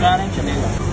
जा रहे हैं चलेगा।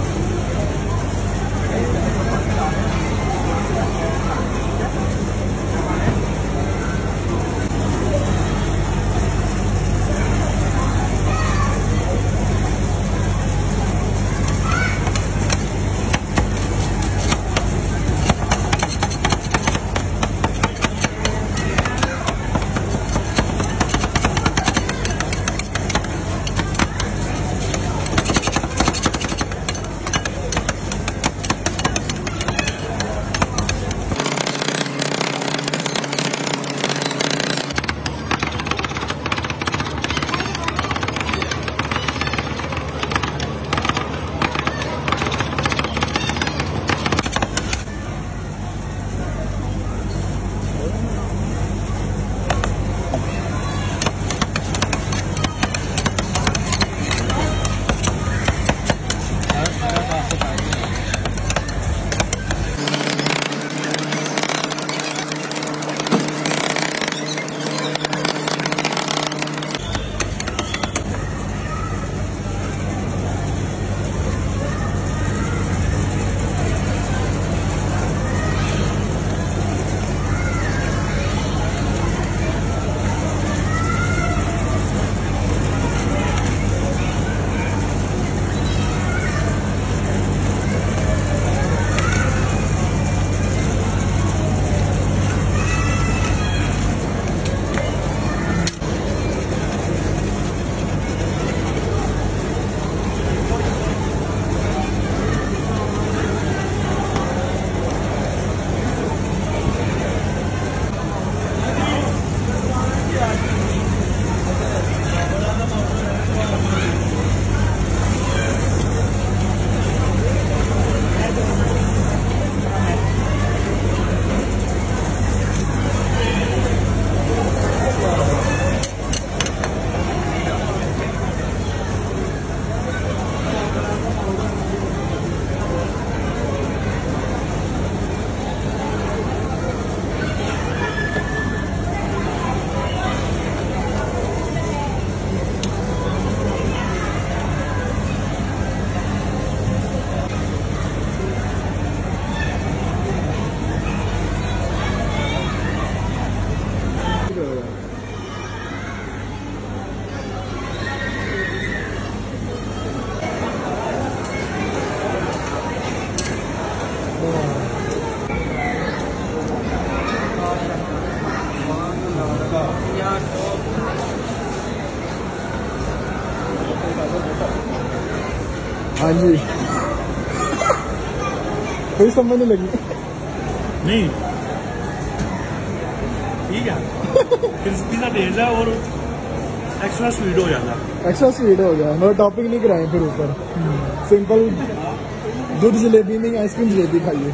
हाँ जी। कोई समझ नहीं लगी। नहीं। ठीक है। क्रिस्पी का टेस्ट है और एक्स्ट्रा स्वीट हो जाता है। एक्स्ट्रा स्वीट हो गया। मतलब टॉपिक नहीं कराए फिर ऊपर। सिंपल दूध जलेबी नहीं आइसक्रीम जलेबी खाइए।